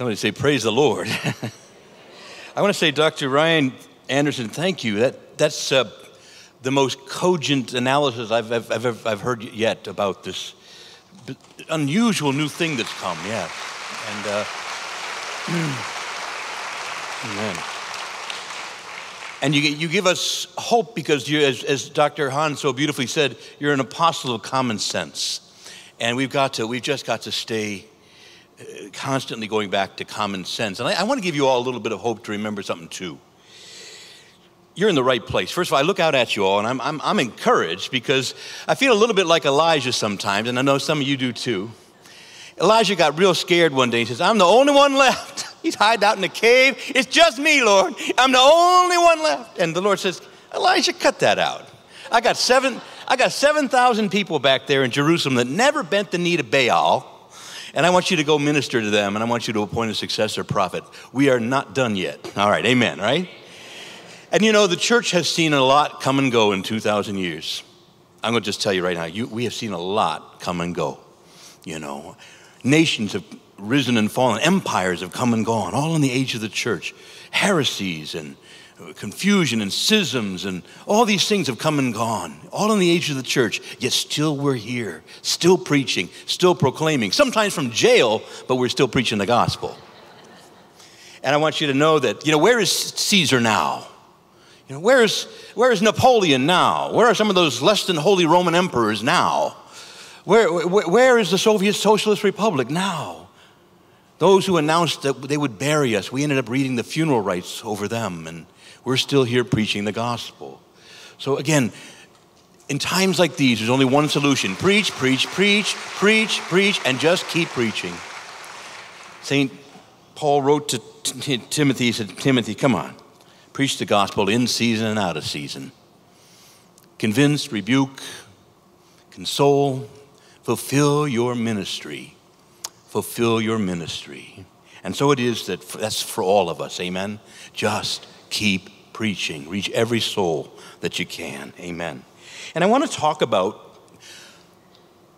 Somebody say, Praise the Lord. I want to say, Dr. Ryan Anderson, thank you. That, that's uh, the most cogent analysis I've, I've, I've, I've heard yet about this unusual new thing that's come, yeah. And, uh, amen. And you, you give us hope because, you, as, as Dr. Hahn so beautifully said, you're an apostle of common sense. And we've got to, we've just got to stay constantly going back to common sense. And I, I want to give you all a little bit of hope to remember something too. You're in the right place. First of all, I look out at you all and I'm, I'm, I'm encouraged because I feel a little bit like Elijah sometimes, and I know some of you do too. Elijah got real scared one day. He says, I'm the only one left. He's hiding out in the cave. It's just me, Lord. I'm the only one left. And the Lord says, Elijah, cut that out. I got seven, I got 7,000 people back there in Jerusalem that never bent the knee to Baal. And I want you to go minister to them, and I want you to appoint a successor prophet. We are not done yet. All right, amen, right? And you know, the church has seen a lot come and go in 2,000 years. I'm going to just tell you right now, you, we have seen a lot come and go. You know, nations have risen and fallen. Empires have come and gone, all in the age of the church. Heresies and confusion and schisms and all these things have come and gone, all in the age of the church. Yet still we're here, still preaching, still proclaiming, sometimes from jail, but we're still preaching the gospel. And I want you to know that, you know, where is Caesar now? You know, where is, where is Napoleon now? Where are some of those less than holy Roman emperors now? Where, where, where is the Soviet Socialist Republic now? Those who announced that they would bury us, we ended up reading the funeral rites over them, and we're still here preaching the gospel. So, again, in times like these, there's only one solution preach, preach, preach, preach, preach, and just keep preaching. St. Paul wrote to t- Timothy, he said, Timothy, come on, preach the gospel in season and out of season. Convince, rebuke, console, fulfill your ministry fulfill your ministry. And so it is that that's for all of us. Amen. Just keep preaching. Reach every soul that you can. Amen. And I want to talk about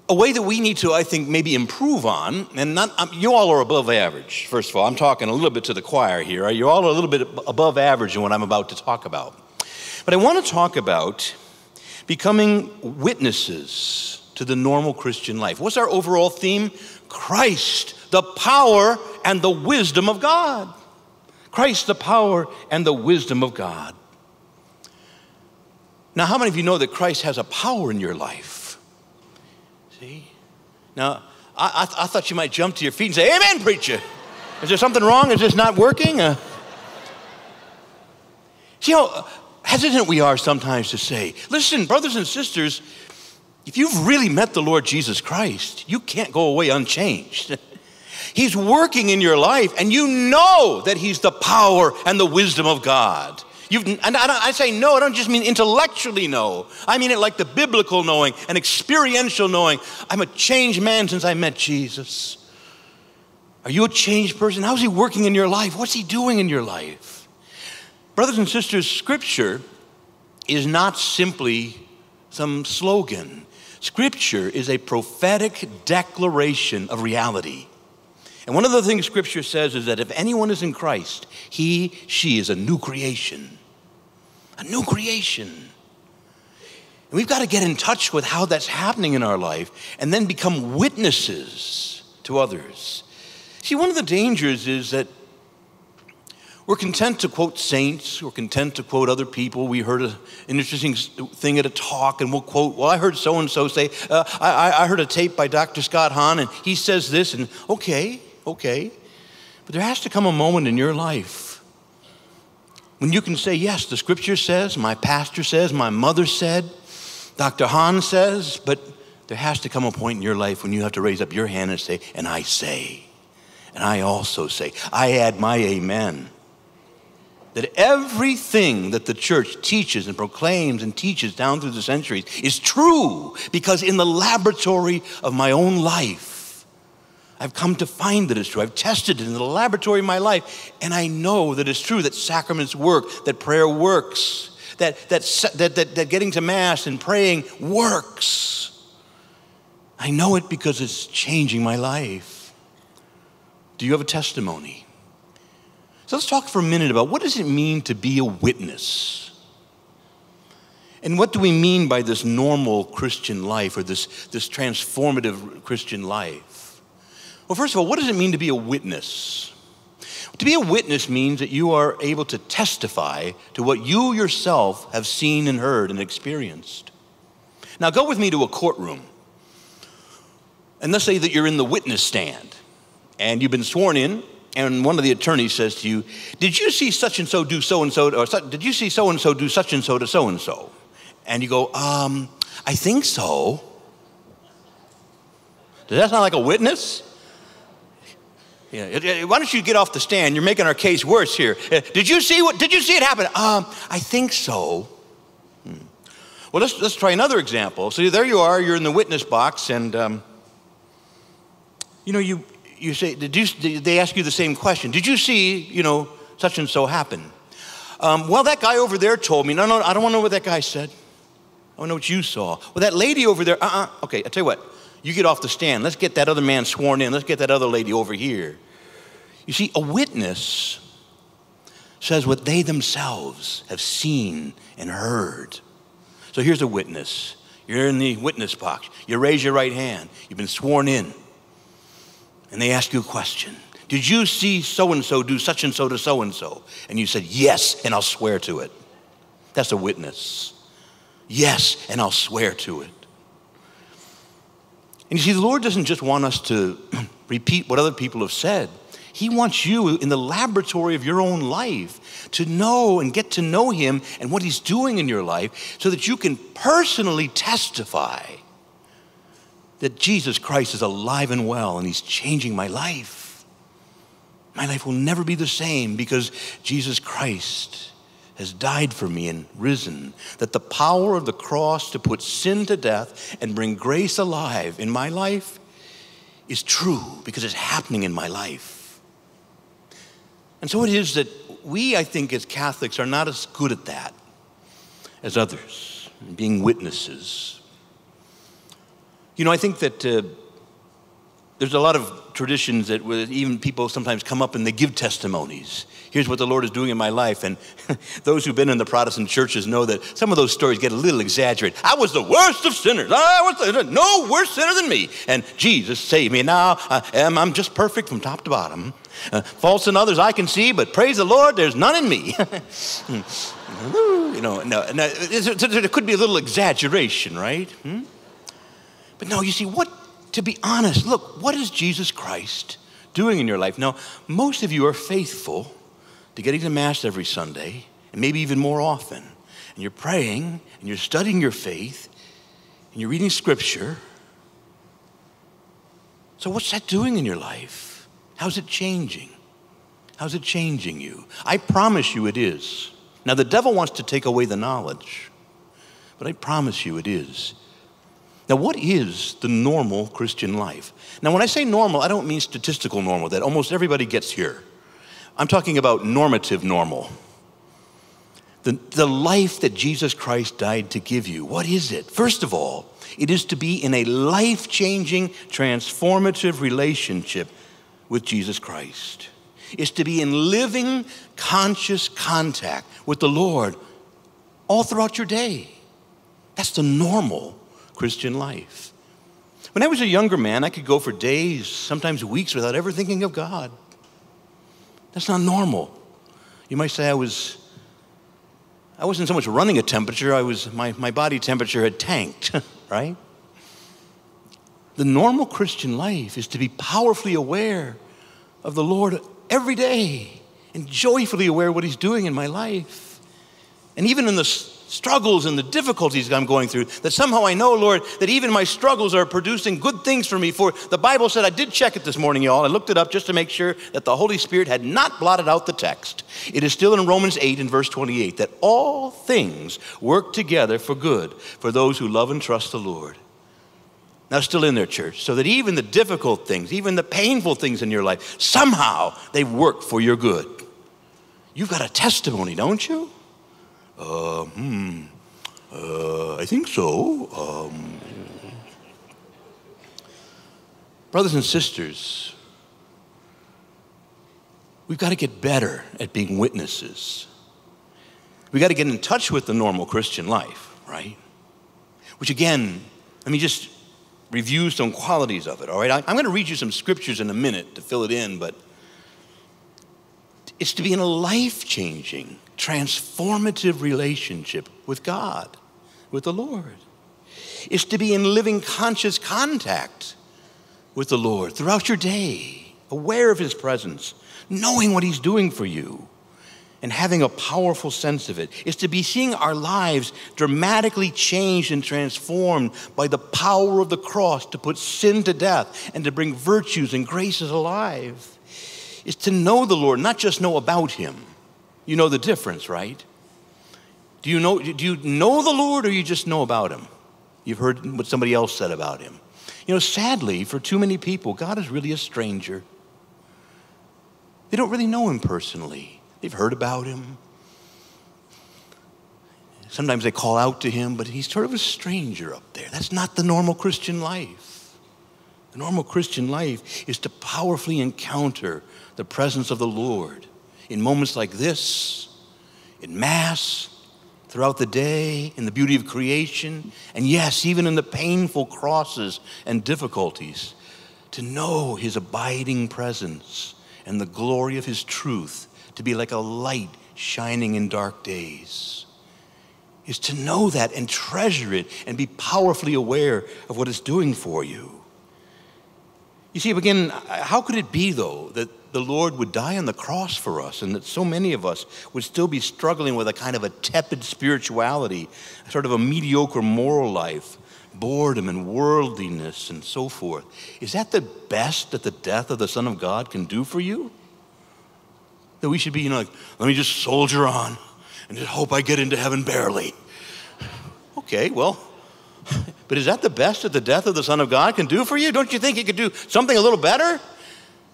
a way that we need to, I think, maybe improve on, and not, um, you all are above average, first of all. I'm talking a little bit to the choir here. You all are a little bit above average in what I'm about to talk about. But I want to talk about becoming witnesses to the normal Christian life. What's our overall theme? Christ, the power and the wisdom of God. Christ, the power and the wisdom of God. Now, how many of you know that Christ has a power in your life? See? Now, I, I, I thought you might jump to your feet and say, Amen, preacher. Is there something wrong? Is this not working? Uh, see how hesitant we are sometimes to say, listen, brothers and sisters, if you've really met the Lord Jesus Christ, you can't go away unchanged. He's working in your life, and you know that He's the power and the wisdom of God. You've, and I, I, say no, I don't just mean intellectually know. I mean it like the biblical knowing, an experiential knowing. I'm a changed man since I met Jesus. Are you a changed person? How's He working in your life? What's He doing in your life? Brothers and sisters, Scripture is not simply some slogan. Scripture is a prophetic declaration of reality. And one of the things Scripture says is that if anyone is in Christ, he, she is a new creation. A new creation. And we've got to get in touch with how that's happening in our life and then become witnesses to others. See, one of the dangers is that we're content to quote saints, we're content to quote other people. We heard a, an interesting thing at a talk, and we'll quote, Well, I heard so and so say, uh, I, I heard a tape by Dr. Scott Hahn, and he says this, and okay, okay. But there has to come a moment in your life when you can say, Yes, the scripture says, my pastor says, my mother said, Dr. Hahn says, but there has to come a point in your life when you have to raise up your hand and say, And I say, and I also say, I add my amen that everything that the church teaches and proclaims and teaches down through the centuries is true because in the laboratory of my own life, I've come to find that it's true. I've tested it in the laboratory of my life, and I know that it's true that sacraments work, that prayer works, that, that, that, that, that getting to Mass and praying works. I know it because it's changing my life. Do you have a testimony? So let's talk for a minute about what does it mean to be a witness? And what do we mean by this normal Christian life or this, this transformative Christian life? Well, first of all, what does it mean to be a witness? To be a witness means that you are able to testify to what you yourself have seen and heard and experienced. Now, go with me to a courtroom. And let's say that you're in the witness stand and you've been sworn in, and one of the attorneys says to you, Did you see such and so do so and so, or did you see so and so do such and so to so and so? And you go, Um, I think so. Does that sound like a witness? Yeah. Why don't you get off the stand? You're making our case worse here. Uh, did you see what? Did you see it happen? Um, I think so. Hmm. Well, let's let's try another example. So there you are. You're in the witness box, and um, you know you you say did you? Did they ask you the same question. Did you see you know such and so happen? Um, well, that guy over there told me. No, no, I don't want to know what that guy said. I want to know what you saw. Well, that lady over there. Uh, uh-uh. uh Okay, I tell you what. You get off the stand. Let's get that other man sworn in. Let's get that other lady over here. You see, a witness says what they themselves have seen and heard. So here's a witness. You're in the witness box. You raise your right hand. You've been sworn in. And they ask you a question Did you see so and so do such and so to so and so? And you said, Yes, and I'll swear to it. That's a witness. Yes, and I'll swear to it. And you see, the Lord doesn't just want us to repeat what other people have said. He wants you in the laboratory of your own life to know and get to know Him and what He's doing in your life so that you can personally testify that Jesus Christ is alive and well and He's changing my life. My life will never be the same because Jesus Christ has died for me and risen, that the power of the cross to put sin to death and bring grace alive in my life is true because it's happening in my life. And so it is that we, I think, as Catholics, are not as good at that as others, being witnesses. You know, I think that uh, there's a lot of traditions that even people sometimes come up and they give testimonies. Here's what the Lord is doing in my life. And those who've been in the Protestant churches know that some of those stories get a little exaggerated. I was the worst of sinners. I was the, no worse sinner than me. And Jesus saved me. Now I am, I'm just perfect from top to bottom. Uh, faults in others I can see, but praise the Lord, there's none in me. you know, no, no, there could be a little exaggeration, right? Hmm? But no, you see, what to be honest, look, what is Jesus Christ doing in your life? Now, most of you are faithful to getting to Mass every Sunday, and maybe even more often. And you're praying, and you're studying your faith, and you're reading Scripture. So, what's that doing in your life? How's it changing? How's it changing you? I promise you it is. Now, the devil wants to take away the knowledge, but I promise you it is. Now, what is the normal Christian life? Now, when I say normal, I don't mean statistical normal that almost everybody gets here. I'm talking about normative normal. The, the life that Jesus Christ died to give you. What is it? First of all, it is to be in a life changing, transformative relationship with Jesus Christ. It's to be in living, conscious contact with the Lord all throughout your day. That's the normal Christian life. When I was a younger man, I could go for days, sometimes weeks, without ever thinking of God. That's not normal. You might say I was, I wasn't so much running a temperature, I was, my, my body temperature had tanked, right? The normal Christian life is to be powerfully aware of the Lord every day and joyfully aware of what He's doing in my life. And even in the struggles and the difficulties I'm going through, that somehow I know, Lord, that even my struggles are producing good things for me. For the Bible said, I did check it this morning, y'all. I looked it up just to make sure that the Holy Spirit had not blotted out the text. It is still in Romans 8 and verse 28 that all things work together for good for those who love and trust the Lord. Now, still in their church, so that even the difficult things, even the painful things in your life, somehow they work for your good. You've got a testimony, don't you? Uh, hmm, uh, I think so. Um, brothers and sisters, we've got to get better at being witnesses. We've got to get in touch with the normal Christian life, right? Which again, let me just review some qualities of it, all right? I'm going to read you some scriptures in a minute to fill it in, but it's to be in a life changing, transformative relationship with God, with the Lord. It's to be in living conscious contact with the Lord throughout your day, aware of His presence, knowing what He's doing for you, and having a powerful sense of it. It's to be seeing our lives dramatically changed and transformed by the power of the cross to put sin to death and to bring virtues and graces alive. Is to know the Lord, not just know about Him. You know the difference, right? Do you know, do you know the Lord or you just know about Him? You've heard what somebody else said about Him. You know, sadly, for too many people, God is really a stranger. They don't really know Him personally. They've heard about Him. Sometimes they call out to Him, but He's sort of a stranger up there. That's not the normal Christian life. The normal Christian life is to powerfully encounter the presence of the Lord in moments like this, in Mass, throughout the day, in the beauty of creation, and yes, even in the painful crosses and difficulties, to know His abiding presence and the glory of His truth, to be like a light shining in dark days. Is to know that and treasure it and be powerfully aware of what it's doing for you. You see, again, how could it be, though, that the Lord would die on the cross for us, and that so many of us would still be struggling with a kind of a tepid spirituality, sort of a mediocre moral life, boredom and worldliness and so forth. Is that the best that the death of the Son of God can do for you? That we should be, you know, like, let me just soldier on and just hope I get into heaven barely. Okay, well, but is that the best that the death of the Son of God can do for you? Don't you think He could do something a little better?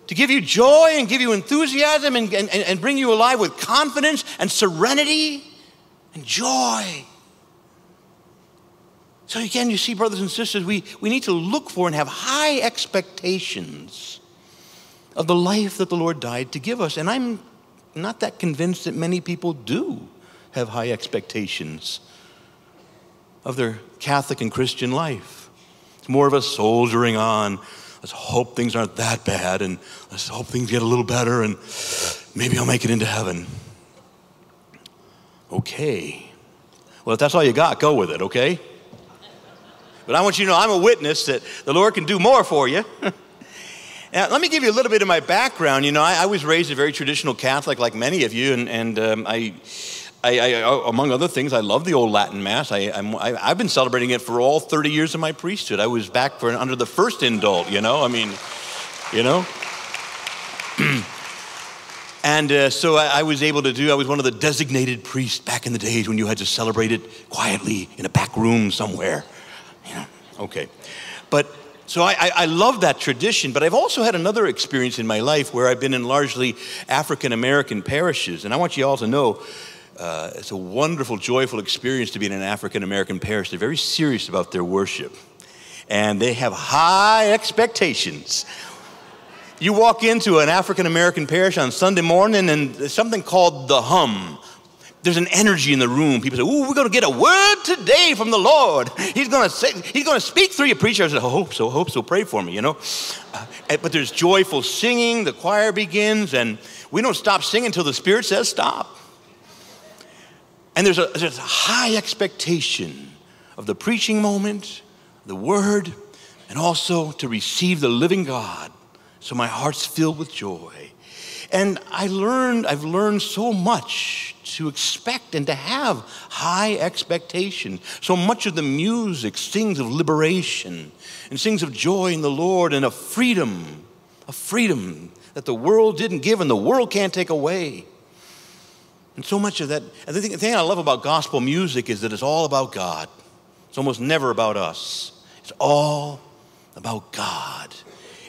To give you joy and give you enthusiasm and, and, and bring you alive with confidence and serenity and joy. So, again, you see, brothers and sisters, we, we need to look for and have high expectations of the life that the Lord died to give us. And I'm not that convinced that many people do have high expectations of their Catholic and Christian life. It's more of a soldiering on let's hope things aren't that bad and let's hope things get a little better and maybe I'll make it into heaven. Okay. Well, if that's all you got, go with it, okay? But I want you to know I'm a witness that the Lord can do more for you. now, let me give you a little bit of my background. You know, I, I was raised a very traditional Catholic, like many of you, and, and um, I I, I, among other things, I love the old Latin Mass. I, have been celebrating it for all 30 years of my priesthood. I was back for under the first indult, you know. I mean, you know. and uh, so I, I, was able to do. I was one of the designated priests back in the days when you had to celebrate it quietly in a back room somewhere. Yeah, okay, but so I, I, love that tradition, but I've also had another experience in my life where I've been in largely African American parishes. And I want you all to know uh, it's a wonderful, joyful experience to be in an African American parish. They're very serious about their worship, and they have high expectations. You walk into an African American parish on Sunday morning, and there's something called the hum. There's an energy in the room. People say, "Ooh, we're going to get a word today from the Lord. He's going to say, He's going to speak through you, preacher." I said, "I hope so. I Hope so. Pray for me." You know. Uh, but there's joyful singing. The choir begins, and we don't stop singing until the Spirit says stop. And there's a, there's a high expectation of the preaching moment, the word, and also to receive the living God. So my heart's filled with joy. And I learned, I've learned so much to expect and to have high expectations. So much of the music sings of liberation and sings of joy in the Lord and of freedom, a freedom that the world didn't give and the world can't take away. And so much of that, the thing, the thing I love about gospel music is that it's all about God. It's almost never about us. It's all about God.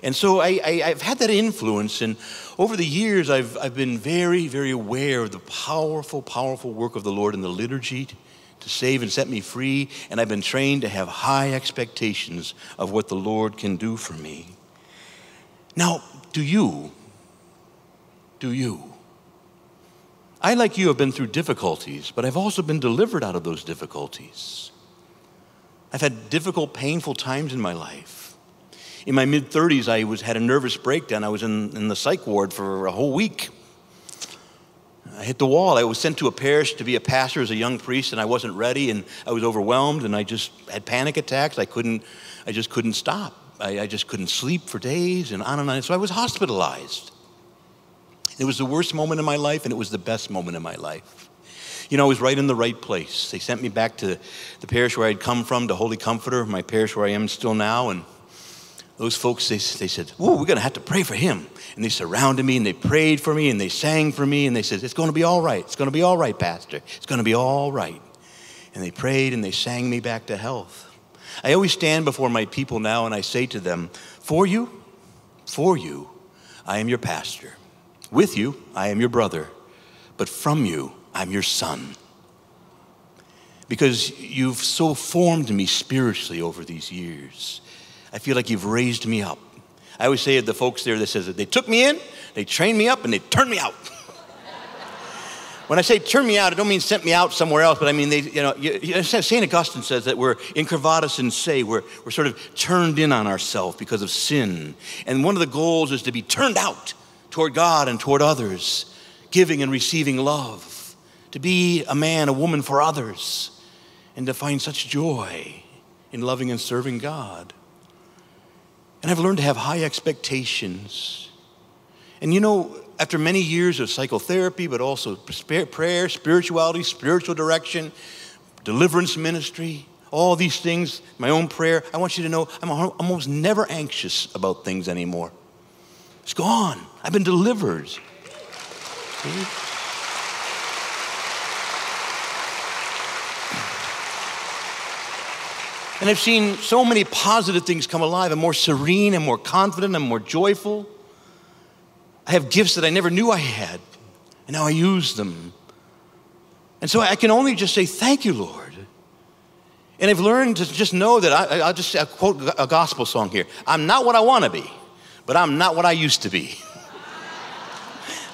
And so I, have had that influence, and over the years, I've, I've been very, very aware of the powerful, powerful work of the Lord in the liturgy to save and set me free, and I've been trained to have high expectations of what the Lord can do for me. Now, do you? do you? I, like you, have been through difficulties, but I've also been delivered out of those difficulties. I've had difficult, painful times in my life. In my mid 30s, I was, had a nervous breakdown. I was in, in the psych ward for a whole week. I hit the wall. I was sent to a parish to be a pastor as a young priest, and I wasn't ready, and I was overwhelmed, and I just had panic attacks. I couldn't, I just couldn't stop. I, I just couldn't sleep for days, and on and on. So I was hospitalized. It was the worst moment in my life, and it was the best moment in my life. You know, I was right in the right place. They sent me back to the parish where I'd come from, to Holy Comforter, my parish where I am still now, and those folks, they, they said, Whoa, we're going to have to pray for him. And they surrounded me and they prayed for me and they sang for me and they said, It's going to be all right. It's going to be all right, Pastor. It's going to be all right. And they prayed and they sang me back to health. I always stand before my people now and I say to them, For you, for you, I am your pastor. With you, I am your brother. But from you, I'm your son. Because you've so formed me spiritually over these years. I feel like you've raised me up. I always say to the folks there that says that they took me in, they trained me up, and they turned me out. when I say turn me out, I don't mean sent me out somewhere else, but I mean, they, you know, St. Augustine says that we're incurvatus in se, we're, we're sort of turned in on ourselves because of sin. And one of the goals is to be turned out toward God and toward others, giving and receiving love, to be a man, a woman for others, and to find such joy in loving and serving God. And I've learned to have high expectations. And you know, after many years of psychotherapy, but also prayer, spirituality, spiritual direction, deliverance ministry, all these things, my own prayer, I want you to know I'm almost never anxious about things anymore. It's gone. I've been delivered. See? And I've seen so many positive things come alive. I'm more serene, I'm more confident, I'm more joyful. I have gifts that I never knew I had, and now I use them. And so I can only just say, Thank you, Lord. And I've learned to just know that I, will just I'll quote a gospel song here I'm not what I want to be, but I'm not what I used to be.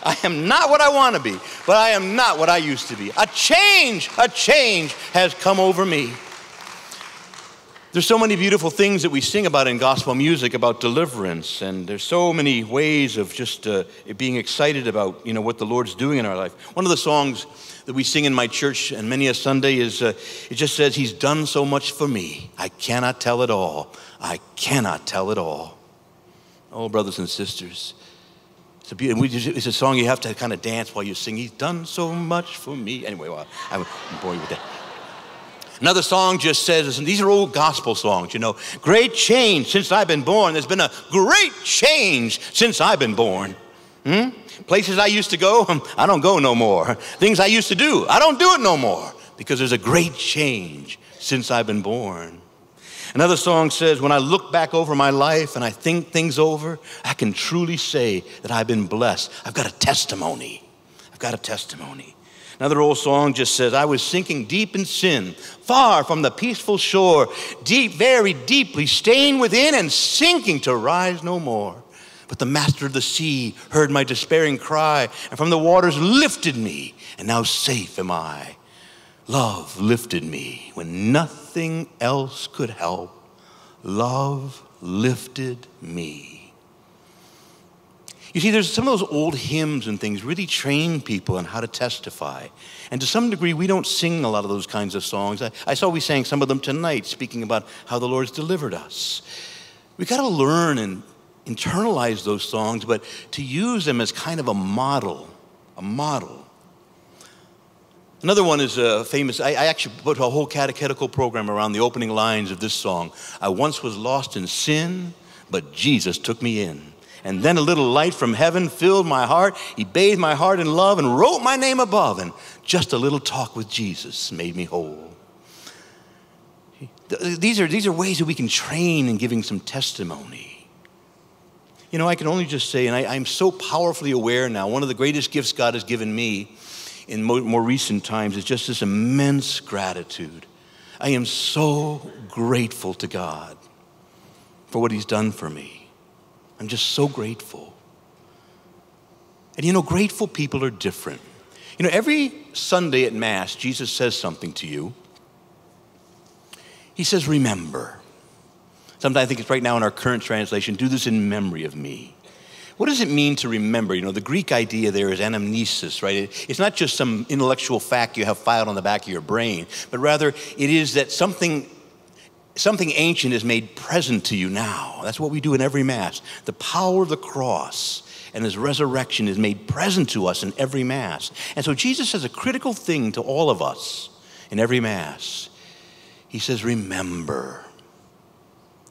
I am not what I want to be, but I am not what I used to be. A change, a change has come over me. There's so many beautiful things that we sing about in gospel music about deliverance, and there's so many ways of just uh, being excited about you know what the Lord's doing in our life. One of the songs that we sing in my church and many a Sunday is uh, it just says, "He's done so much for me, I cannot tell it all. I cannot tell it all." Oh, brothers and sisters, it's a, beautiful. it's a song you have to kind of dance while you sing. He's done so much for me. Anyway, well, I'm boring with that. Another song just says, and these are old gospel songs, you know, great change since I've been born. There's been a great change since I've been born. Hmm? Places I used to go, I don't go no more. Things I used to do, I don't do it no more because there's a great change since I've been born. Another song says, When I look back over my life and I think things over, I can truly say that I've been blessed. I've got a testimony. I've got a testimony. Another old song just says, I was sinking deep in sin, far from the peaceful shore, deep, very deeply, stained within and sinking to rise no more. But the master of the sea heard my despairing cry, and from the waters lifted me, and now safe am I. Love lifted me when nothing else could help. Love lifted me. You see, there's some of those old hymns and things really train people on how to testify. And to some degree, we don't sing a lot of those kinds of songs. I, I saw we sang some of them tonight, speaking about how the Lord's delivered us. We got to learn and internalize those songs, but to use them as kind of a model, a model. Another one is a famous, I, I, actually put a whole catechetical program around the opening lines of this song. I once was lost in sin, but Jesus took me in. And then a little light from heaven filled my heart. He bathed my heart in love and wrote my name above. And just a little talk with Jesus made me whole. These are, these are ways that we can train in giving some testimony. You know, I can only just say, and I, am so powerfully aware now, one of the greatest gifts God has given me in more, recent times is just this immense gratitude. I am so grateful to God for what He's done for me. I'm just so grateful. And you know, grateful people are different. You know, every Sunday at Mass, Jesus says something to you. He says, Remember. Sometimes I think it's right now in our current translation, do this in memory of me. What does it mean to remember? You know, the Greek idea there is anamnesis, right? It's not just some intellectual fact you have filed on the back of your brain, but rather it is that something something ancient is made present to you now. That's what we do in every Mass. The power of the cross and his resurrection is made present to us in every Mass. And so Jesus says a critical thing to all of us in every Mass. He says, Remember.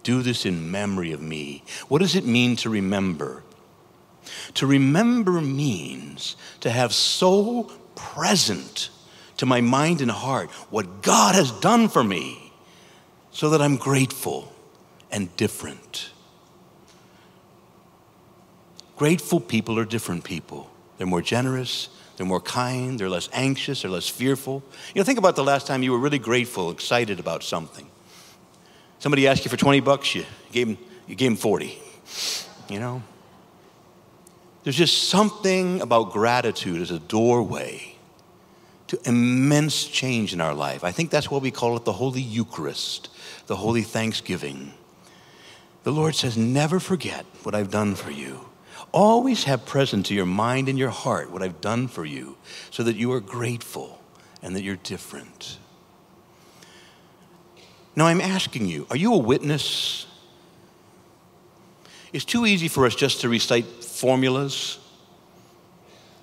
Do this in memory of me. What does it mean to remember? To remember means to have so present to my mind and heart what God has done for me so that I'm grateful and different. Grateful people are different people. They're more generous, they're more kind, they're less anxious, they're less fearful. You know, think about the last time you were really grateful, excited about something. Somebody asked you for 20 bucks, you gave them, you gave them 40. You know? There's just something about gratitude as a doorway to immense change in our life. I think that's why we call it the Holy Eucharist the Holy Thanksgiving. The Lord says, Never forget what I've done for you. Always have present to your mind and your heart what I've done for you so that you are grateful and that you're different. Now, I'm asking you, are you a witness? It's too easy for us just to recite formulas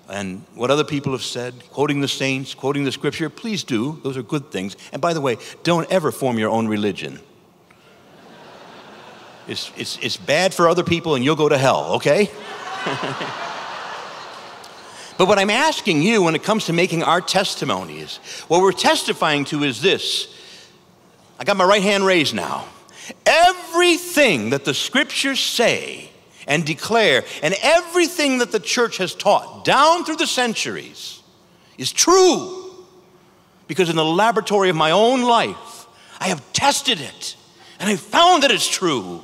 and what other people have said, quoting the saints, quoting the scripture, please do. Those are good things. And by the way, don't ever form your own religion. It's, it's, it's bad for other people and you'll go to hell, okay? but what I'm asking you when it comes to making our testimonies, what we're testifying to is this. I got my right hand raised now. Everything that the scriptures say and declare. And everything that the church has taught down through the centuries is true. Because in the laboratory of my own life, I have tested it and I found that it's true.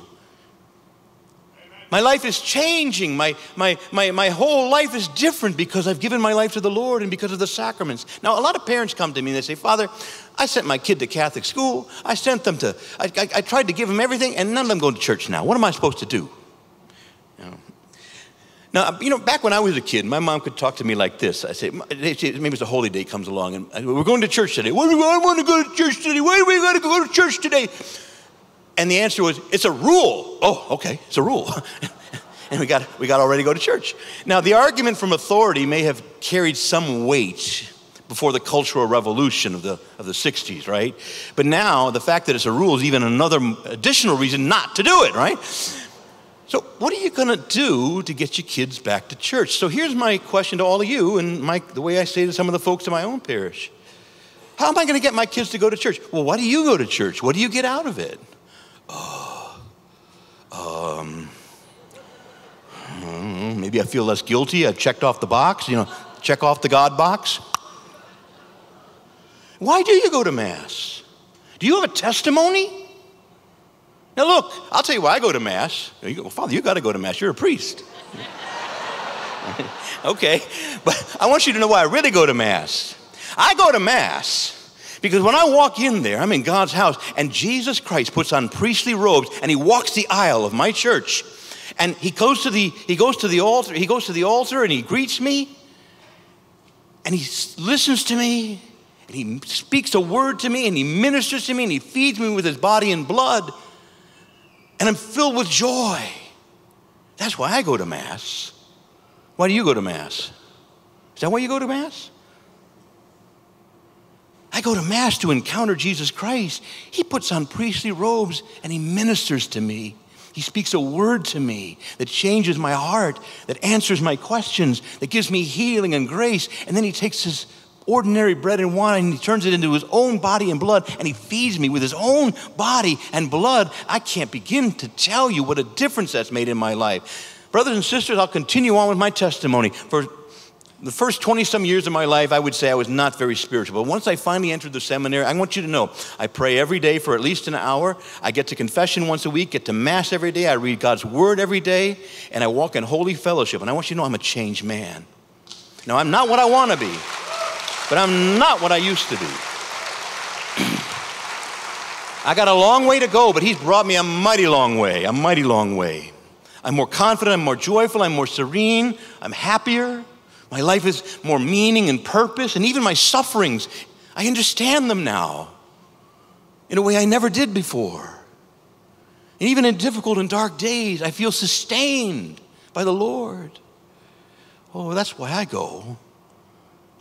My life is changing. My, my, my, my whole life is different because I've given my life to the Lord and because of the sacraments. Now, a lot of parents come to me and they say, Father, I sent my kid to Catholic school. I sent them to, I, I, I tried to give them everything, and none of them go to church now. What am I supposed to do? Now, uh, you know, back when I was a kid, my mom could talk to me like this. I say, maybe it's a holy day comes along, and I, we're going to church today. Do I want to go to church today? Why do we got to go to church today? And the answer was, it's a rule. Oh, okay, it's a rule. and we got, we got already go to church. Now, the argument from authority may have carried some weight before the Cultural Revolution of the, of the 60s, right? But now, the fact that it's a rule is even another additional reason not to do it, right? So, what are you going to do to get your kids back to church? So, here's my question to all of you, and my, the way I say to some of the folks in my own parish How am I going to get my kids to go to church? Well, why do you go to church? What do you get out of it? Oh, um, hmm, maybe I feel less guilty. I checked off the box, you know, check off the God box. Why do you go to Mass? Do you have a testimony? Now, look, I'll tell you why I go to Mass. You go, well, Father, you got to go to Mass. You're a priest. okay, but I want you to know why I really go to Mass. I go to Mass because when I walk in there, I'm in God's house, and Jesus Christ puts on priestly robes and he walks the aisle of my church. And he goes to the he goes to the altar, he goes to the altar and he greets me. And he listens to me, and he speaks a word to me, and he ministers to me, and he feeds me with his body and blood and I'm filled with joy. That's why I go to Mass. Why do you go to Mass? Is that why you go to Mass? I go to Mass to encounter Jesus Christ. He puts on priestly robes and He ministers to me. He speaks a word to me that changes my heart, that answers my questions, that gives me healing and grace. And then He takes His ordinary bread and wine and he turns it into his own body and blood and he feeds me with his own body and blood, I can't begin to tell you what a difference that's made in my life. Brothers and sisters, I'll continue on with my testimony. For the first 20 some years of my life, I would say I was not very spiritual. But once I finally entered the seminary, I want you to know I pray every day for at least an hour. I get to confession once a week, get to Mass every day. I read God's Word every day, and I walk in holy fellowship. And I want you to know I'm a changed man. Now, I'm not what I want to be, but I'm not what I used to be. I got a long way to go, but He's brought me a mighty long way, a mighty long way. I'm more confident, I'm more joyful, I'm more serene, I'm happier. My life is more meaning and purpose, and even my sufferings, I understand them now in a way I never did before. And even in difficult and dark days, I feel sustained by the Lord. Oh, that's why I go.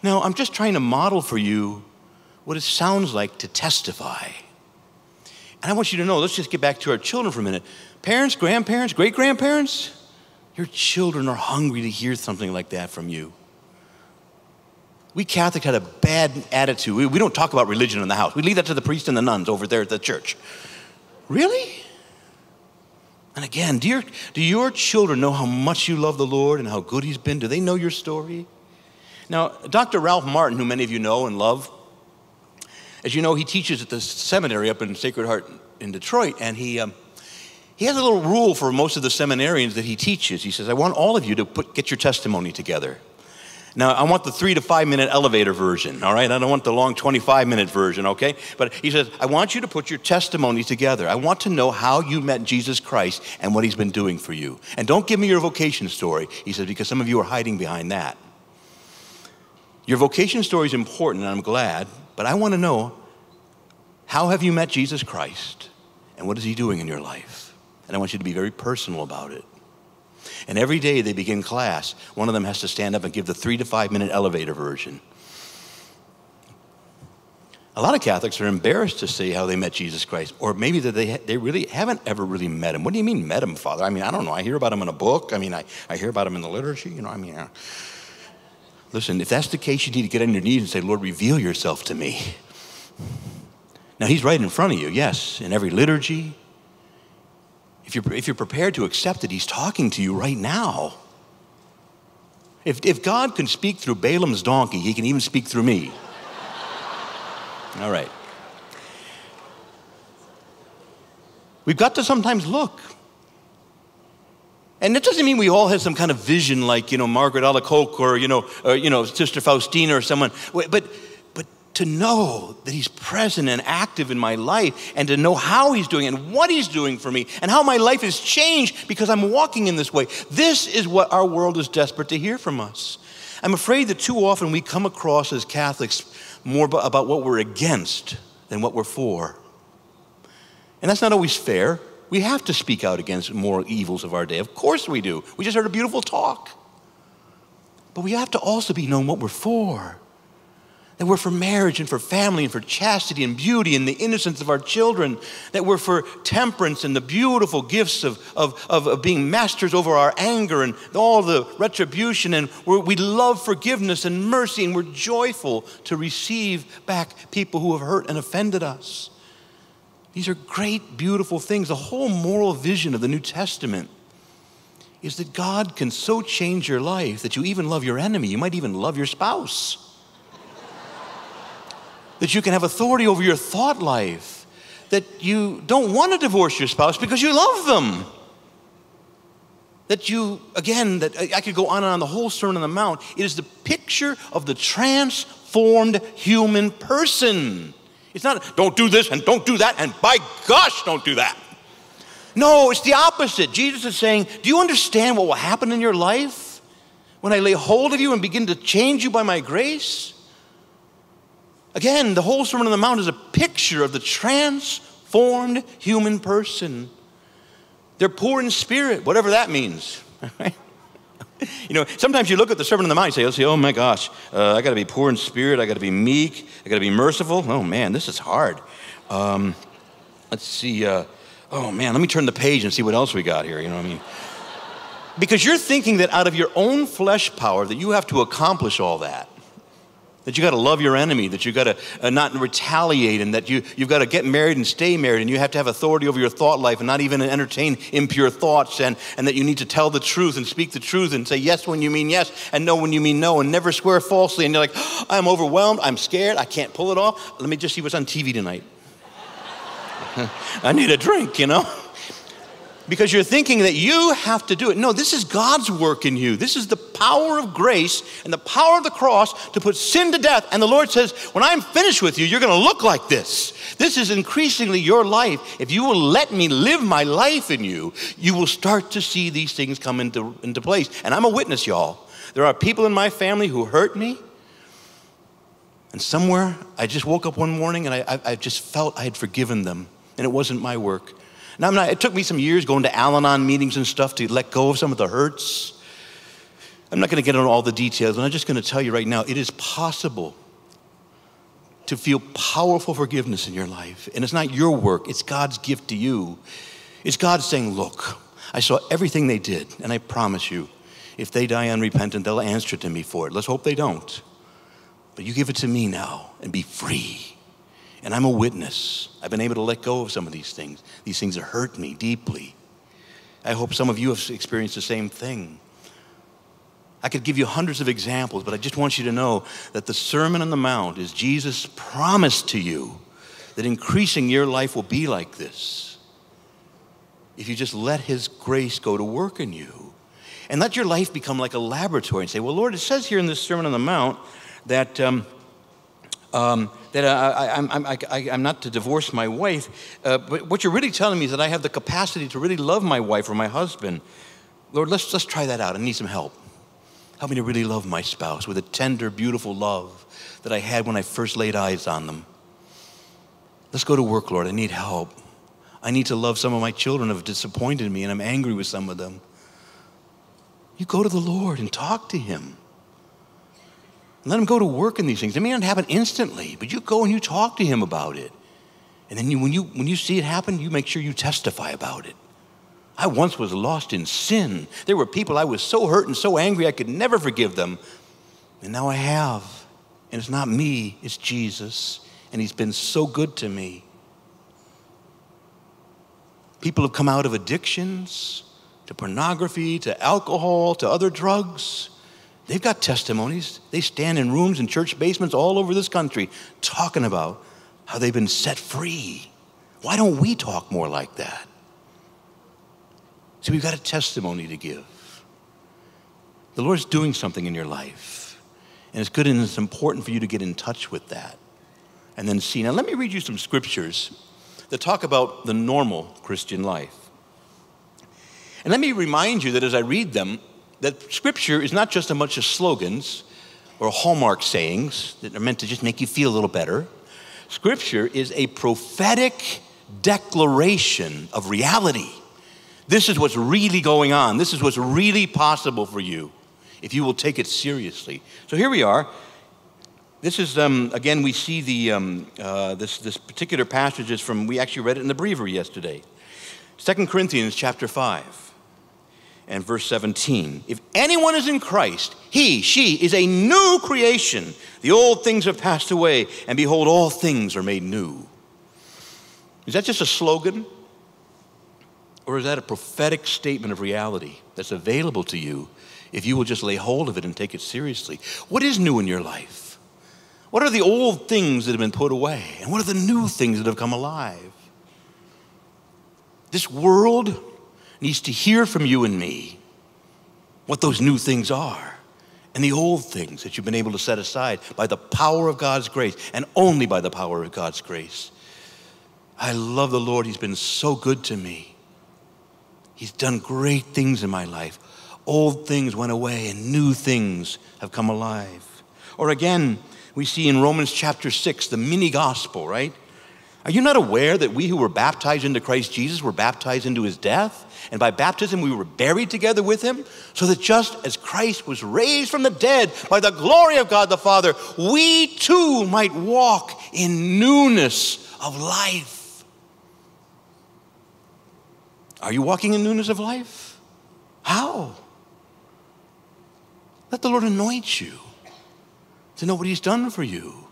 Now, I'm just trying to model for you what it sounds like to testify. And I want you to know, let's just get back to our children for a minute. Parents, grandparents, great grandparents, your children are hungry to hear something like that from you. We Catholics had a bad attitude. We, we don't talk about religion in the house. We leave that to the priests and the nuns over there at the church. Really? And again, do your, do your children know how much you love the Lord and how good He's been? Do they know your story? Now, Dr. Ralph Martin, who many of you know and love, as you know, he teaches at the seminary up in Sacred Heart in Detroit, and he, um, he has a little rule for most of the seminarians that he teaches. He says, I want all of you to put, get your testimony together. Now, I want the three to five minute elevator version, all right? I don't want the long 25 minute version, okay? But he says, I want you to put your testimony together. I want to know how you met Jesus Christ and what he's been doing for you. And don't give me your vocation story, he says, because some of you are hiding behind that. Your vocation story is important, and I'm glad, but I want to know how have you met Jesus Christ and what is he doing in your life? And I want you to be very personal about it. And every day they begin class, one of them has to stand up and give the three to five minute elevator version. A lot of Catholics are embarrassed to say how they met Jesus Christ, or maybe that they, they really haven't ever really met him. What do you mean, met him, Father? I mean, I don't know. I hear about him in a book. I mean, I, I hear about him in the liturgy. You know, I mean, listen, if that's the case, you need to get on your knees and say, Lord, reveal yourself to me. Now, he's right in front of you, yes, in every liturgy, if you're, if you're prepared to accept it, He's talking to you right now. If, if God can speak through Balaam's donkey, He can even speak through me. All right. We've got to sometimes look. And that doesn't mean we all have some kind of vision like, you know, Margaret Alacoque or, you know, or, you know, Sister Faustina or someone. But, but to know that He's present and active in my life and to know how He's doing and what He's doing for me and how my life has changed because I'm walking in this way. This is what our world is desperate to hear from us. I'm afraid that too often we come across as Catholics more about what we're against than what we're for. And that's not always fair. We have to speak out against moral evils of our day. Of course we do. We just heard a beautiful talk. But we have to also be known what we're for. That we're for marriage and for family and for chastity and beauty and the innocence of our children. That we're for temperance and the beautiful gifts of, of, of, of being masters over our anger and all the retribution. And we love forgiveness and mercy and we're joyful to receive back people who have hurt and offended us. These are great, beautiful things. The whole moral vision of the New Testament is that God can so change your life that you even love your enemy. You might even love your spouse that you can have authority over your thought life, that you don't want to divorce your spouse because you love them. That you, again, that I could go on and on the whole Sermon on the Mount. It is the picture of the transformed human person. It's not, don't do this and don't do that, and by gosh, don't do that. No, it's the opposite. Jesus is saying, Do you understand what will happen in your life when I lay hold of you and begin to change you by my grace? Again, the whole Sermon on the Mount is a picture of the transformed human person. They're poor in spirit, whatever that means. you know, sometimes you look at the Sermon on the Mount and say, oh, say, oh my gosh, uh, I got to be poor in spirit, I got to be meek, I got to be merciful. Oh man, this is hard. Um, let's see. Uh, oh man, let me turn the page and see what else we got here. You know what I mean? because you're thinking that out of your own flesh power that you have to accomplish all that. That you got to love your enemy, that you got to uh, not retaliate, and that you, you've got to get married and stay married, and you have to have authority over your thought life and not even entertain impure thoughts, and, and that you need to tell the truth and speak the truth and say yes when you mean yes and no when you mean no, and never swear falsely. And you're like, oh, I'm overwhelmed, I'm scared, I can't pull it off. Let me just see what's on TV tonight. I need a drink, you know? Because you're thinking that you have to do it. No, this is God's work in you. This is the power of grace and the power of the cross to put sin to death. And the Lord says, When I'm finished with you, you're going to look like this. This is increasingly your life. If you will let me live my life in you, you will start to see these things come into, into place. And I'm a witness, y'all. There are people in my family who hurt me. And somewhere, I just woke up one morning and I, I, I just felt I had forgiven them. And it wasn't my work. Now, not, it took me some years going to Al Anon meetings and stuff to let go of some of the hurts. I'm not going to get into all the details, I'm just going to tell you right now it is possible to feel powerful forgiveness in your life. And it's not your work, it's God's gift to you. It's God saying, Look, I saw everything they did, and I promise you, if they die unrepentant, they'll answer to me for it. Let's hope they don't. But you give it to me now and be free. And I'm a witness. I've been able to let go of some of these things. These things that hurt me deeply. I hope some of you have experienced the same thing. I could give you hundreds of examples, but I just want you to know that the Sermon on the Mount is Jesus' promise to you that increasing your life will be like this. If you just let His grace go to work in you and let your life become like a laboratory and say, Well, Lord, it says here in this Sermon on the Mount that. Um, um, that I, am I, I'm not to divorce my wife, uh, but what you're really telling me is that I have the capacity to really love my wife or my husband. Lord, let's, let's try that out. I need some help. Help me to really love my spouse with a tender, beautiful love that I had when I first laid eyes on them. Let's go to work, Lord. I need help. I need to love some of my children who have disappointed me, and I'm angry with some of them. You go to the Lord and talk to Him. Let him go to work in these things. It may not happen instantly, but you go and you talk to him about it. And then you, when, you, when you see it happen, you make sure you testify about it. I once was lost in sin. There were people I was so hurt and so angry I could never forgive them. And now I have. And it's not me, it's Jesus. And he's been so good to me. People have come out of addictions to pornography, to alcohol, to other drugs. They've got testimonies. They stand in rooms and church basements all over this country talking about how they've been set free. Why don't we talk more like that? See, we've got a testimony to give. The Lord's doing something in your life, and it's good and it's important for you to get in touch with that and then see. Now, let me read you some scriptures that talk about the normal Christian life. And let me remind you that as I read them, that scripture is not just a bunch of slogans or hallmark sayings that are meant to just make you feel a little better. Scripture is a prophetic declaration of reality. This is what's really going on. This is what's really possible for you if you will take it seriously. So here we are. This is, um, again, we see the, um, uh, this, this particular passage is from, we actually read it in the breviary yesterday. 2 Corinthians chapter 5 and verse 17. If anyone is in Christ, he, she is a new creation. The old things have passed away, and behold, all things are made new. Is that just a slogan? Or is that a prophetic statement of reality that's available to you if you will just lay hold of it and take it seriously? What is new in your life? What are the old things that have been put away? And what are the new things that have come alive? This world needs to hear from you and me what those new things are and the old things that you've been able to set aside by the power of God's grace and only by the power of God's grace. I love the Lord. He's been so good to me. He's done great things in my life. Old things went away and new things have come alive. Or again, we see in Romans chapter 6, the mini gospel, right? Are you not aware that we who were baptized into Christ Jesus were baptized into his death? And by baptism, we were buried together with him, so that just as Christ was raised from the dead by the glory of God the Father, we too might walk in newness of life. Are you walking in newness of life? How? Let the Lord anoint you. to know what He's done for you.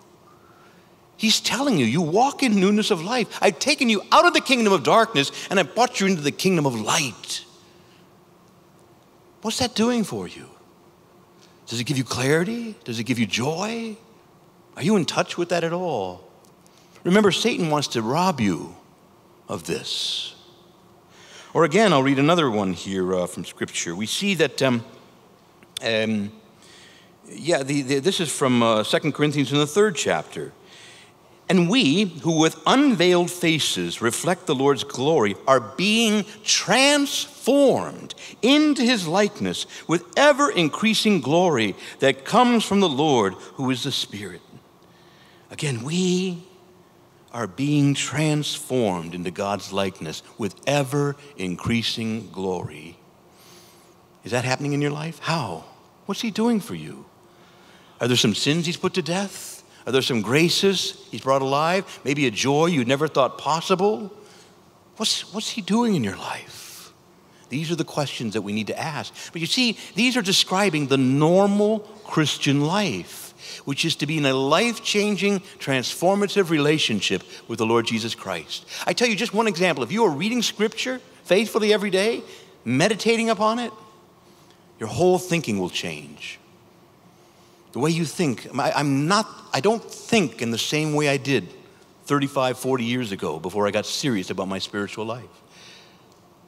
He's telling you, you walk in newness of life. I've taken you out of the kingdom of darkness and I've brought you into the kingdom of light. What's that doing for you? Does it give you clarity? Does it give you joy? Are you in touch with that at all? Remember, Satan wants to rob you of this. Or again, I'll read another one here uh, from Scripture. We see that, um, um, yeah, the, the, this is from uh, 2 Corinthians in the third chapter. And we, who with unveiled faces reflect the Lord's glory, are being transformed into his likeness with ever increasing glory that comes from the Lord, who is the Spirit. Again, we are being transformed into God's likeness with ever increasing glory. Is that happening in your life? How? What's he doing for you? Are there some sins he's put to death? Are there some graces he's brought alive? Maybe a joy you never thought possible? What's, what's he doing in your life? These are the questions that we need to ask. But you see, these are describing the normal Christian life, which is to be in a life changing, transformative relationship with the Lord Jesus Christ. I tell you just one example. If you are reading Scripture faithfully every day, meditating upon it, your whole thinking will change the way you think. I, am not, I don't think in the same way I did 35, 40 years ago before I got serious about my spiritual life.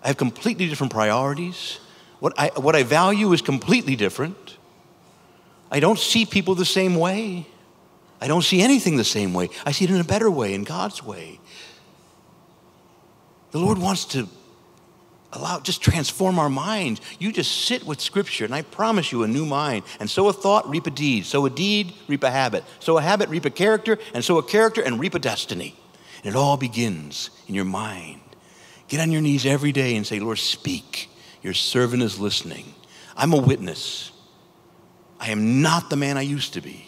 I have completely different priorities. What I, what I value is completely different. I don't see people the same way. I don't see anything the same way. I see it in a better way, in God's way. The Lord wants to allow, just transform our minds. You just sit with Scripture, and I promise you a new mind. And sow a thought, reap a deed. Sow a deed, reap a habit. Sow a habit, reap a character. And sow a character, and reap a destiny. And it all begins in your mind. Get on your knees every day and say, Lord, speak. Your servant is listening. I'm a witness. I am not the man I used to be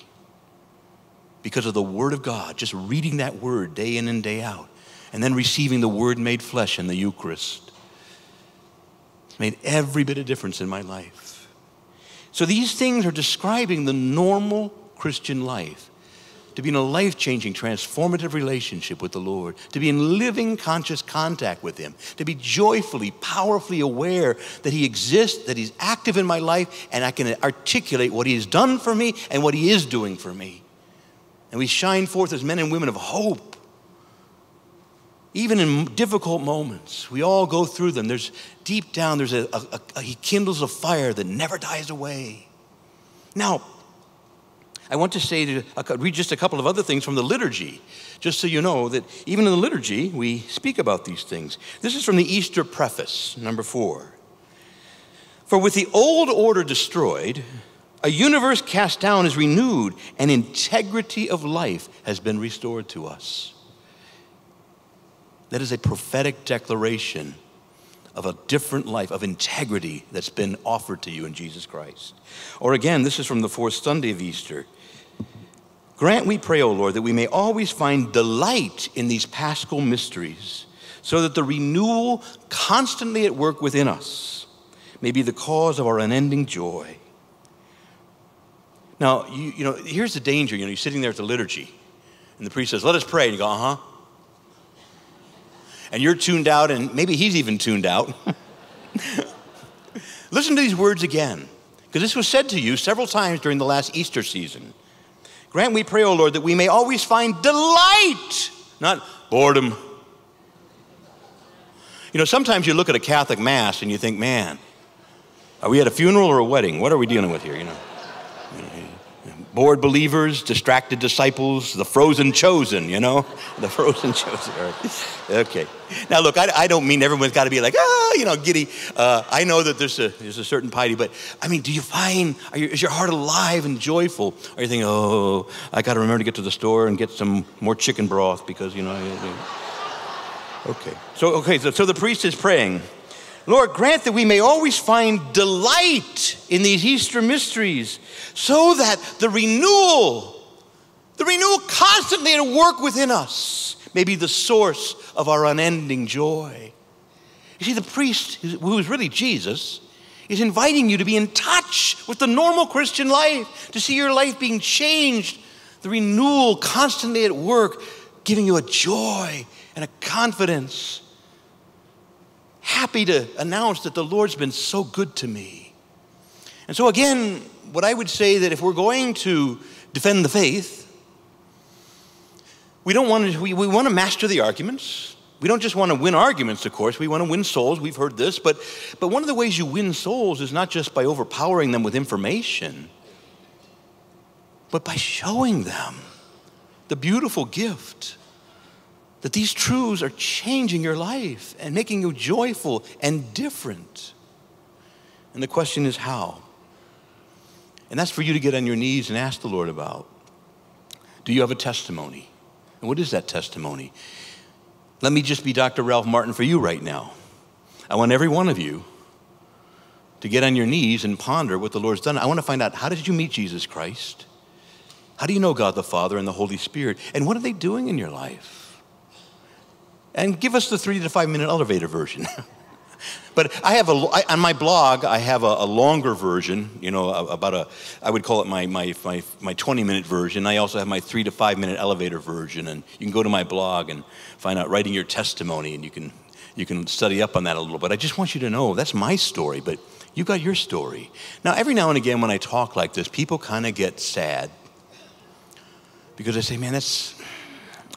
because of the Word of God, just reading that Word day in and day out, and then receiving the Word made flesh in the Eucharist made every bit of difference in my life. So these things are describing the normal Christian life to be in a life changing, transformative relationship with the Lord, to be in living, conscious contact with Him, to be joyfully, powerfully aware that He exists, that He's active in my life, and I can articulate what He has done for me and what He is doing for me. And we shine forth as men and women of hope even in difficult moments, we all go through them. There's deep down, there's a, a, a, he kindles a fire that never dies away. Now, I want to say to uh, read just a couple of other things from the liturgy, just so you know that even in the liturgy we speak about these things. This is from the Easter preface, number four. For with the old order destroyed, a universe cast down is renewed, and integrity of life has been restored to us. That is a prophetic declaration of a different life, of integrity that's been offered to you in Jesus Christ. Or again, this is from the fourth Sunday of Easter. Grant, we pray, O Lord, that we may always find delight in these paschal mysteries, so that the renewal constantly at work within us may be the cause of our unending joy. Now, you, you know, here's the danger. You know, you're sitting there at the liturgy, and the priest says, Let us pray. And you go, Uh huh and you're tuned out, and maybe he's even tuned out. Listen to these words again, because this was said to you several times during the last Easter season. Grant, we pray, O Lord, that we may always find delight, not boredom. You know, sometimes you look at a Catholic Mass and you think, man, are we at a funeral or a wedding? What are we dealing with here, you know? Bored believers, distracted disciples, the frozen chosen, you know? The frozen chosen. Okay. Now, look, I, I don't mean everyone's got to be like, ah, you know, giddy. Uh, I know that there's a, there's a certain piety, but I mean, do you find, you, is your heart alive and joyful? Or are you thinking, oh, I got to remember to get to the store and get some more chicken broth because, you know. Okay. So, okay, so, so the priest is praying. Lord, grant that we may always find delight in these Easter mysteries so that the renewal, the renewal constantly at work within us, may be the source of our unending joy. You see, the priest, who is really Jesus, is inviting you to be in touch with the normal Christian life, to see your life being changed, the renewal constantly at work, giving you a joy and a confidence. Happy to announce that the Lord's been so good to me. And so, again, what I would say that if we're going to defend the faith, we don't want to, we, we want to master the arguments. We don't just want to win arguments, of course. We want to win souls. We've heard this. But, but one of the ways you win souls is not just by overpowering them with information, but by showing them the beautiful gift that these truths are changing your life and making you joyful and different. And the question is how? And that's for you to get on your knees and ask the Lord about. Do you have a testimony? And what is that testimony? Let me just be Dr. Ralph Martin for you right now. I want every one of you to get on your knees and ponder what the Lord's done. I want to find out how did you meet Jesus Christ? How do you know God the Father and the Holy Spirit? And what are they doing in your life? And give us the three to five minute elevator version. But I have a, I, on my blog, I have a, a, longer version, you know, about a, I would call it my, my, my, my 20 minute version. I also have my three to five minute elevator version. And you can go to my blog and find out writing your testimony and you can, you can study up on that a little bit. I just want you to know that's my story, but you got your story. Now, every now and again when I talk like this, people kind of get sad because I say, man, that's,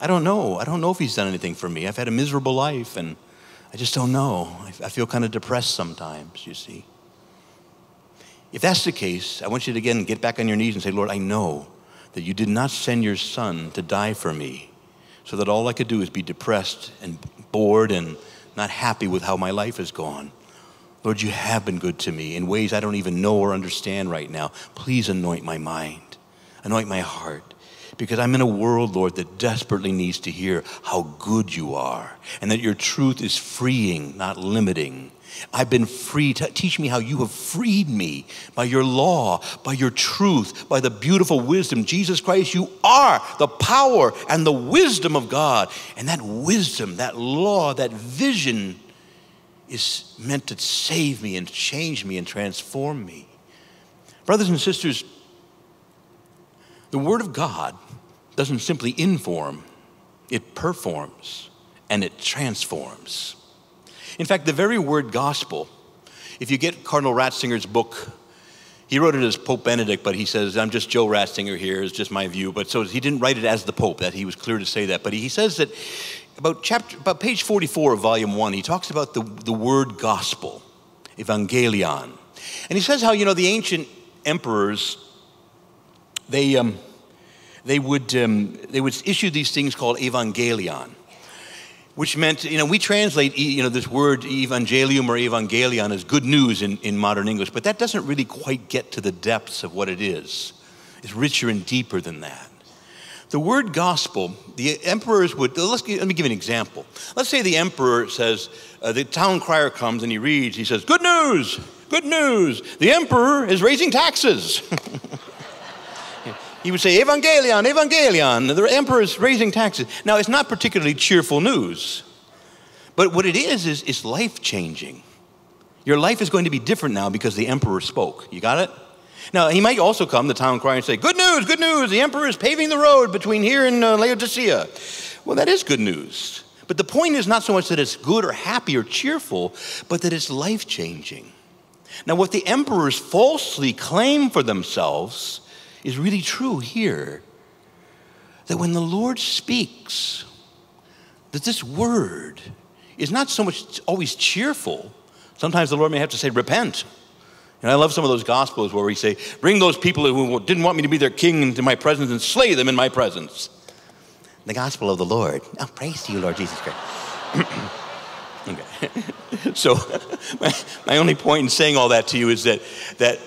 I don't know. I don't know if he's done anything for me. I've had a miserable life and I just don't know. I feel kind of depressed sometimes, you see. If that's the case, I want you to again get back on your knees and say, Lord, I know that you did not send your son to die for me so that all I could do is be depressed and bored and not happy with how my life has gone. Lord, you have been good to me in ways I don't even know or understand right now. Please anoint my mind, anoint my heart. Because I'm in a world, Lord, that desperately needs to hear how good you are and that your truth is freeing, not limiting. I've been free. Teach me how you have freed me by your law, by your truth, by the beautiful wisdom. Jesus Christ, you are the power and the wisdom of God. And that wisdom, that law, that vision is meant to save me and change me and transform me. Brothers and sisters, the Word of God doesn't simply inform, it performs and it transforms. In fact, the very word gospel, if you get Cardinal Ratzinger's book, he wrote it as Pope Benedict, but he says, I'm just Joe Ratzinger here, it's just my view. But so he didn't write it as the Pope, that he was clear to say that. But he says that about chapter about page 44 of volume one, he talks about the, the word gospel, evangelion. And he says how, you know, the ancient emperors they, um, they, would, um, they would issue these things called evangelion, which meant, you know, we translate, you know, this word evangelium or evangelion as good news in, in modern English, but that doesn't really quite get to the depths of what it is. It's richer and deeper than that. The word gospel, the emperors would, let me give an example. Let's say the emperor says, uh, the town crier comes and he reads, he says, Good news, good news, the emperor is raising taxes. He would say, Evangelion, Evangelion, the emperor is raising taxes. Now, it's not particularly cheerful news, but what it is, is it's life changing. Your life is going to be different now because the emperor spoke. You got it? Now, he might also come, the town crier, and say, Good news, good news, the emperor is paving the road between here and uh, Laodicea. Well, that is good news. But the point is not so much that it's good or happy or cheerful, but that it's life changing. Now, what the emperors falsely claim for themselves is really true here. That when the Lord speaks, that this word is not so much always cheerful. Sometimes the Lord may have to say, repent. And I love some of those gospels where we say, bring those people who didn't want me to be their king into my presence and slay them in my presence. The gospel of the Lord. Oh, praise to you, Lord Jesus Christ. okay. so my, my only point in saying all that to you is that, that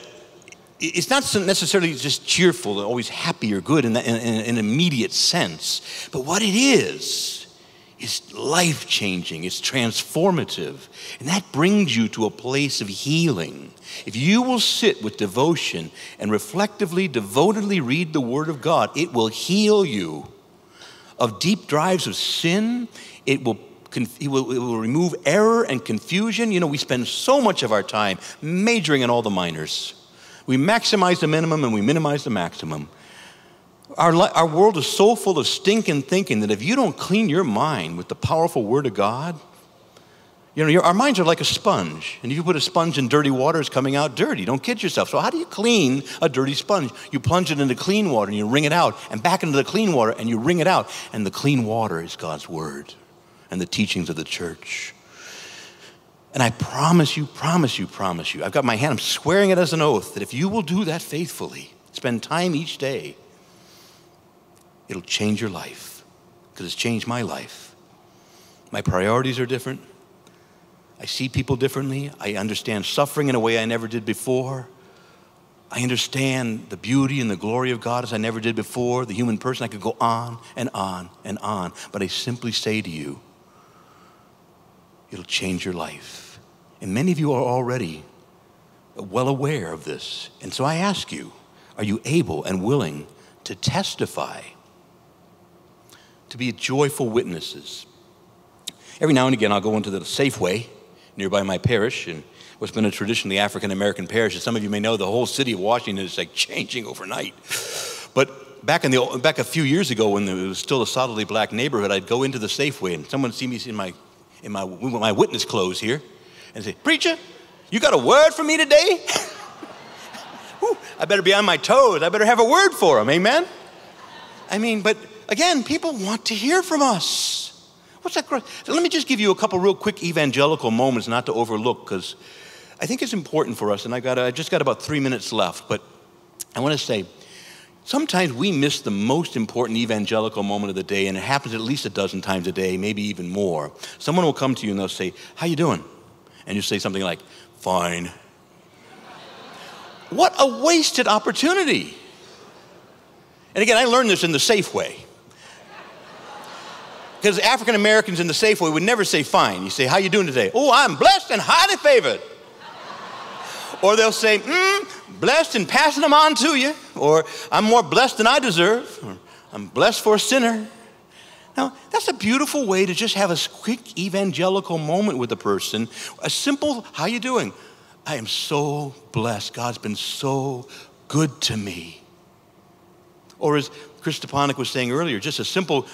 it's not necessarily just cheerful, always happy or good in, in, in an immediate sense, but what it is, is life changing, it's transformative, and that brings you to a place of healing. If you will sit with devotion and reflectively, devotedly read the Word of God, it will heal you of deep drives of sin, it will he, will, he will remove error and confusion. You know, we spend so much of our time majoring in all the minors. We maximize the minimum and we minimize the maximum. Our, our world is so full of stinking thinking that if you don't clean your mind with the powerful Word of God, you know, your, our minds are like a sponge. And if you put a sponge in dirty water, it's coming out dirty. Don't kid yourself. So, how do you clean a dirty sponge? You plunge it into clean water and you wring it out, and back into the clean water and you wring it out. And the clean water is God's Word and the teachings of the church. And I promise you, promise you, promise you, I've got my hand, I'm swearing it as an oath that if you will do that faithfully, spend time each day, it'll change your life because it's changed my life. My priorities are different. I see people differently. I understand suffering in a way I never did before. I understand the beauty and the glory of God as I never did before. The human person, I could go on and on and on. But I simply say to you, it'll change your life. And many of you are already well aware of this. And so I ask you, are you able and willing to testify, to be joyful witnesses? Every now and again, I'll go into the Safeway nearby my parish and what's been a traditionally African American parish. As some of you may know, the whole city of Washington is like changing overnight. But back in the back a few years ago, when it was still a solidly black neighborhood, I'd go into the Safeway and someone would see me in my in my my witness clothes here, and say, "Preacher, you got a word for me today?" Whew, I better be on my toes. I better have a word for them. Amen. I mean, but again, people want to hear from us. What's that? Let me just give you a couple real quick evangelical moments not to overlook because I think it's important for us. And I got I just got about three minutes left, but I want to say sometimes we miss the most important evangelical moment of the day, and it happens at least a dozen times a day, maybe even more. Someone will come to you and they'll say, "How you doing?" And you say something like, "Fine." what a wasted opportunity. And again, I learned this in the Safeway. Because African Americans in the Safeway would never say fine. You say, how you doing today? Oh, I'm blessed and highly favored. or they'll say, mm, blessed and passing them on to you. Or I'm more blessed than I deserve. Or I'm blessed for a sinner. Now, that's a beautiful way to just have a quick evangelical moment with a person. A simple, how you doing? I am so blessed. God's been so good to me. Or as Chris Stefanick was saying earlier, just a simple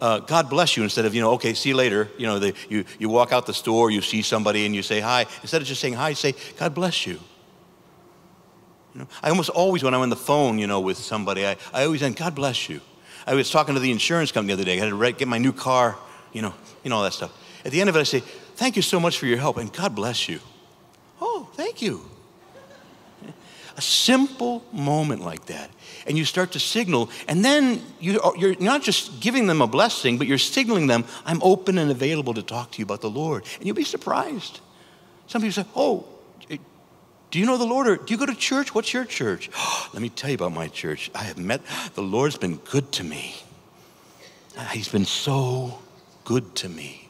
uh, God bless you instead of, you know, okay, see you later. You know, the, you, you walk out the store, you see somebody and you say hi. Instead of just saying hi, say, God bless you. You know, I almost always, when I'm on the phone, you know, with somebody, I, I always end, God bless you. I was talking to the insurance company the other day. I had to get my new car, you know, you know, all that stuff. At the end of it, I say, thank you so much for your help and God bless you. Oh, thank you. A simple moment like that and you start to signal, and then you, are not just giving them a blessing, but you're signaling them, I'm open and available to talk to you about the Lord. And you'll be surprised. Some people say, Oh, do you know the Lord? Or do you go to church? What's your church? Oh, let me tell you about my church. I have met, the Lord's been good to me. He's been so good to me.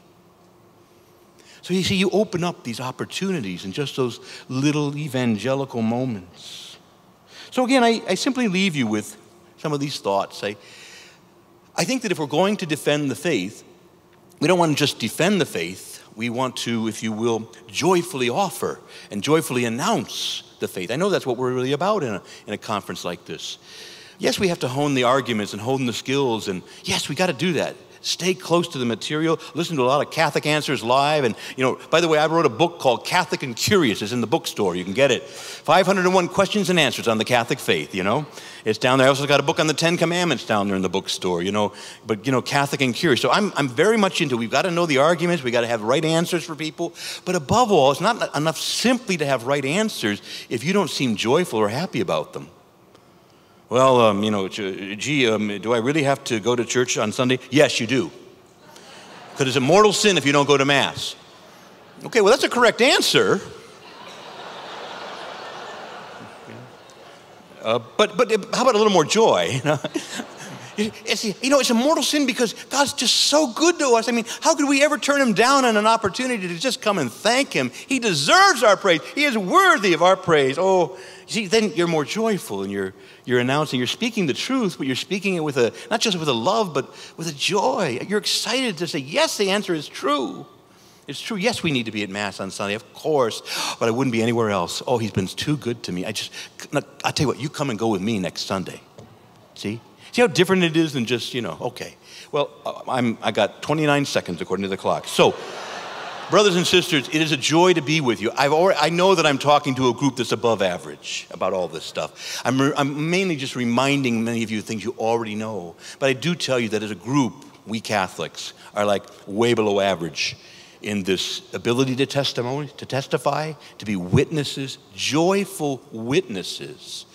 So you see, you open up these opportunities in just those little evangelical moments. So, again, I, I simply leave you with some of these thoughts. I, I think that if we're going to defend the faith, we don't want to just defend the faith, we want to, if you will, joyfully offer and joyfully announce the faith. I know that's what we're really about in a, in a conference like this. Yes, we have to hone the arguments and hone the skills, and yes, we got to do that. Stay close to the material. Listen to a lot of Catholic Answers Live. And, you know, by the way, I wrote a book called Catholic and Curious. It's in the bookstore. You can get it. 501 Questions and Answers on the Catholic Faith, you know. It's down there. I also got a book on the Ten Commandments down there in the bookstore, you know. But, you know, Catholic and Curious. So I'm, I'm very much into we've got to know the arguments. We've got to have right answers for people. But above all, it's not enough simply to have right answers if you don't seem joyful or happy about them. Well, um, you know, gee, um, do I really have to go to church on Sunday? Yes, you do. Because it's a mortal sin if you don't go to Mass. Okay, well, that's a correct answer. Uh, but, but how about a little more joy? It's, you know, it's a mortal sin because God's just so good to us. I mean, how could we ever turn him down on an opportunity to just come and thank him? He deserves our praise. He is worthy of our praise. Oh, see, then you're more joyful and you're, you're announcing, you're speaking the truth, but you're speaking it with a, not just with a love, but with a joy. You're excited to say, yes, the answer is true. It's true. Yes, we need to be at Mass on Sunday, of course, but I wouldn't be anywhere else. Oh, he's been too good to me. I just, I'll tell you what, you come and go with me next Sunday. See? See how different it is than just, you know, okay. Well, uh, I'm, I got 29 seconds according to the clock. So, brothers and sisters, it is a joy to be with you. I've already, I know that I'm talking to a group that's above average about all this stuff. I'm, re, I'm mainly just reminding many of you things you already know. But I do tell you that as a group, we Catholics are like way below average in this ability to testimony, to testify, to be witnesses, joyful witnesses.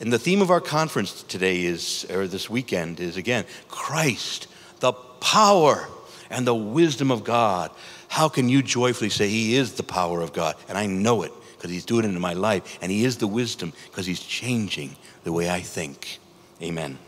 And the theme of our conference today is, or this weekend is again, Christ, the power and the wisdom of God. How can you joyfully say He is the power of God? And I know it because He's doing it in my life. And He is the wisdom because He's changing the way I think. Amen.